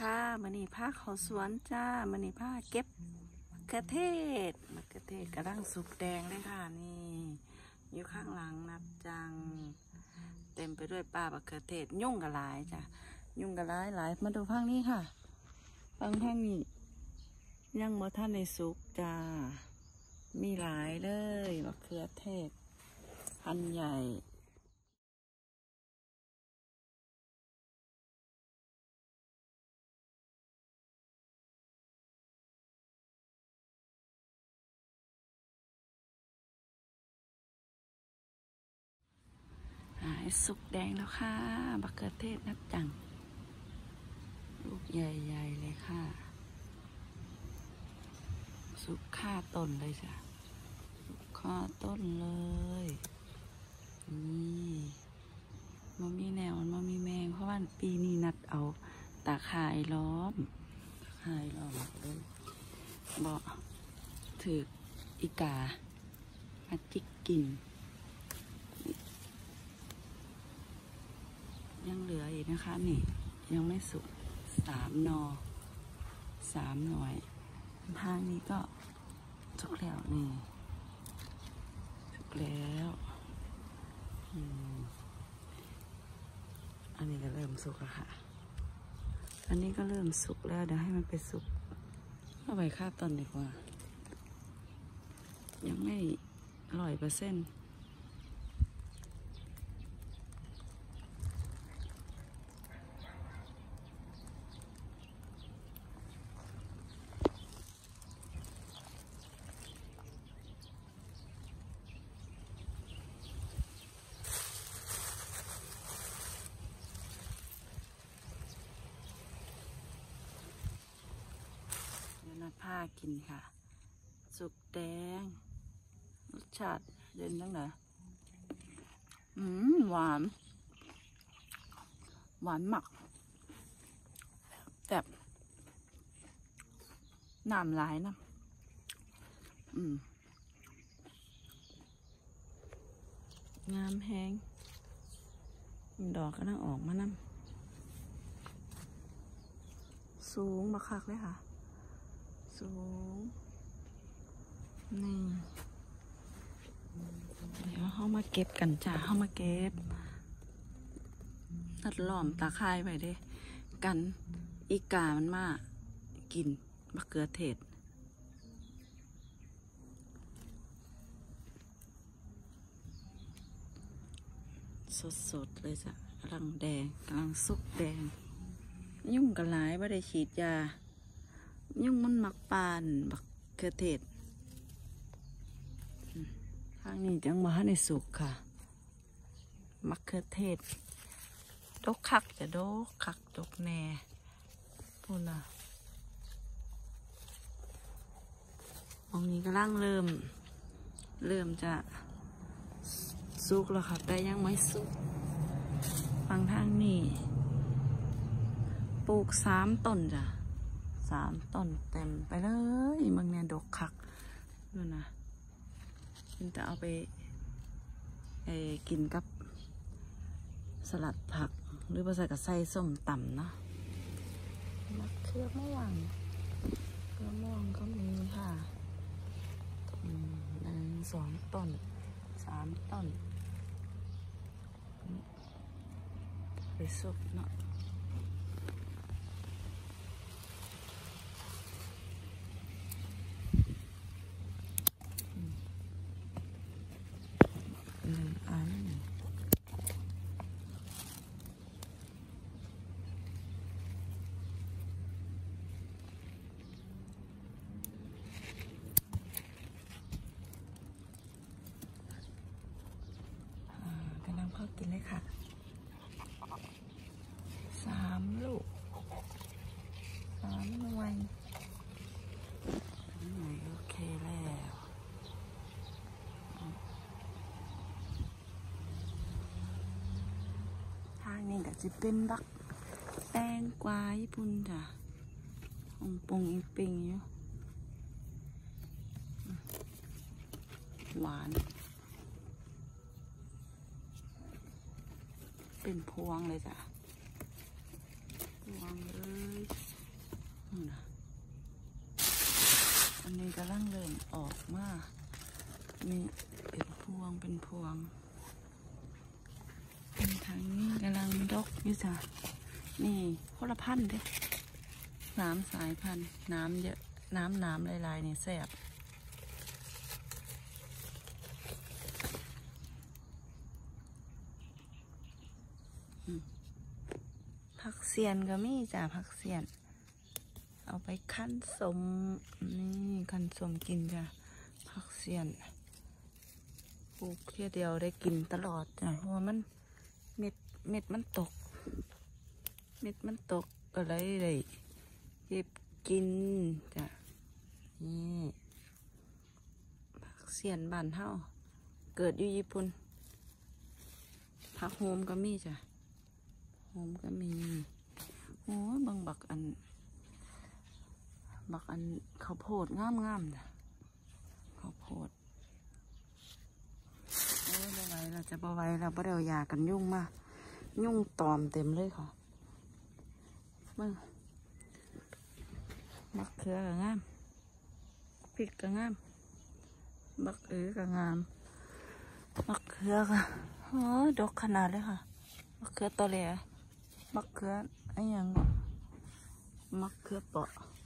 ค่ะมันนี่ผ้าเขาสวนจ้ามันนี่ผ้าเก็บมะเขือเทศมะเขือเทศกระด้างสุกแดงเลยค่ะนี่อยู่ข้างหลังนับจัง เต็มไปด้วยป้ามะเขือเทศยุ่งกระลายจ้ะยุ่งกระลายหลายมาดูข้างนี้ค่ะฟังข้างนี้ยังมาท่านในสุกจ้ามีหลายเลยมะเขือเทศพันใหญ่ สุกแดงแล้วค่ะมะเขือเทศนับจัง ลูกใหญ่ๆเลยค่ะ สุกค่าต้นเลยจ้ะสุกค่าต้นเลย นี่มันมีแนวมันมีแมง เพราะว่าปีนี้นัดเอาตาข่ายล้อมตาข่ายล้อมเลยบอกถืออีกามาจิกกิน ยังเหลืออีกนะคะ นี่ ยังไม่สุกสามนอสามหน่วย ทางนี้ก็สุกแล้วนี่สุกแล้วอันนี้ก็เริ่มสุกแล้วค่ะ อันนี้ก็เริ่มสุกแล้วเดี๋ยวให้มันไปสุกเอาไปค่าตอนดีกว่า ยังไม่ร้อยเปอร์เซ็นต์ เดี๋ยวนัดผ้า กินค่ะ สุกแดง รสชาติเด่นตั้งแต่อืมหวาน หวานหมักแบบน้ำหลายนะอืมงามแหงดอกก็นั่งออกมานั่สูงมาคักเลยค่ะ สูง นี่ เดี๋ยวเข้ามาเก็บกันจ้าเข้ามาเก็บตัดหล้อมตาคายไปเด้ กันอีกามันมากินมะเขือเทศสดๆเลยจ้ะกำลังแดงกำลังสุกแดง ยุ่งกันหลายไม่ได้ฉีดยา ยุ่งมันมักปานบักเขือเทศทางนี้จังมาในสุกค่ะมักเขือเทศ ดกคักจะดกคักดกแน่พูดนะมองนี้กำลังเริ่ม เริ่มจะสุกแล้วค่ะ แต่ยังไม่สุกฟังทางนี้ ปลูกสามต้นจ้ะ สามต้นเต็มไปเลยมึงเนี่ยดกคักดูนะมันจะเอาไปเออกินกับสลัดผัก หรือภาษากับไส้ส้มต่ำเนาะมะเขือม่วงเขือม่วงก็มีค่ะหนึ่งสองต้นสามต้นไปสุกเนาะ หนึ่งอันอ่ากำลังพ่อ กินเลยค่ะสามลูกสามหน่วยหน่วยโอเคแล้วทางนี้ก็จะเป็นบักแตงกวาญี่ปุ่นจ้ะองปงอีปิงอยู่หวาน เป็นพวงเลยจ้ะพวงเลยนี่นะอันนี้กำลังเริ่มออกมานี่เป็นพวงเป็นพวงเป็นทางนี้กำลังดกอยู่จ้ะนี่คนละพันธุ์เด้น้ำสายพันธุ์น้ำเยอะน้ำน้ำลายๆนี่แซ่บ ผักเสียนก็มีจ้ะผักเสียน เอาไปขั้นสมนี่ขั้นสมกินจ้ะผักเสียนปลูกเที่ยเดียวได้กินตลอดจ้ะเพราะมันเม็ดเม็ดมันตก เม็ดมันตกก็เลยได้เก็บกินจ้ะนี่ผักเสียนบานเฮาเกิดอยู่ญี่ปุ่นผักโฮมก็มีจ้ะ โฮมก็มีโอ้ยบางบักอัน บักอันข้าวโพดงามงามๆจ้ะข้าวโพดโอ้ยบ่ไหวเราจะบ่ไหวเราบ่ได้เอายากันยุ่งมายุ่งตอมเต็มเลยค่ะมึงบักเขือก็งามพริกก็งามบักเอือก็งามบักเขือก็โอ้ยดกขนาดเลยค่ะบักเขือตัวเหลย บักเขือไอ้หยังก็มักเขือเปาะอื้อ